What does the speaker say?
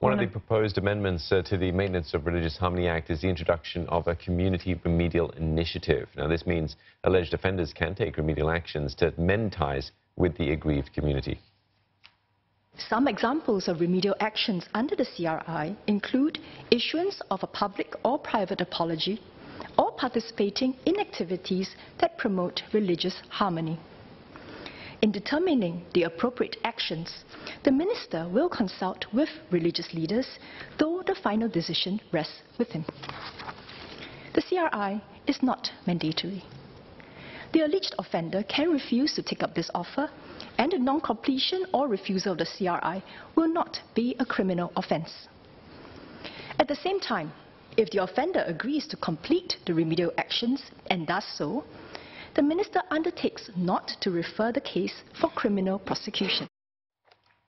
One of the proposed amendments uh, to the Maintenance of Religious Harmony Act is the introduction of a community remedial initiative. Now, this means alleged offenders can take remedial actions to mend ties with the aggrieved community. Some examples of remedial actions under the CRI include issuance of a public or private apology or participating in activities that promote religious harmony. In determining the appropriate actions, the minister will consult with religious leaders, though the final decision rests with him. The CRI is not mandatory. The alleged offender can refuse to take up this offer, and the non-completion or refusal of the CRI will not be a criminal offence. At the same time, if the offender agrees to complete the remedial actions and does so, the minister undertakes not to refer the case for criminal prosecution.